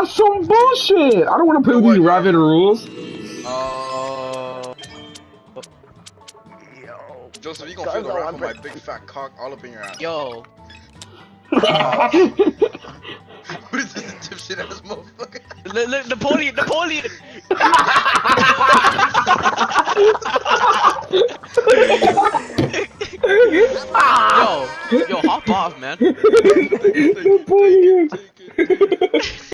That's some bullshit. I don't want to play with these rabbit rules. Uh, Yo. Joseph, you gonna feel the of my big fat cock all up in your ass. Yo. What is this dipshit ass motherfucker? Look, Napoleon, Napoleon. yo, yo, hop off, man. Napoleon.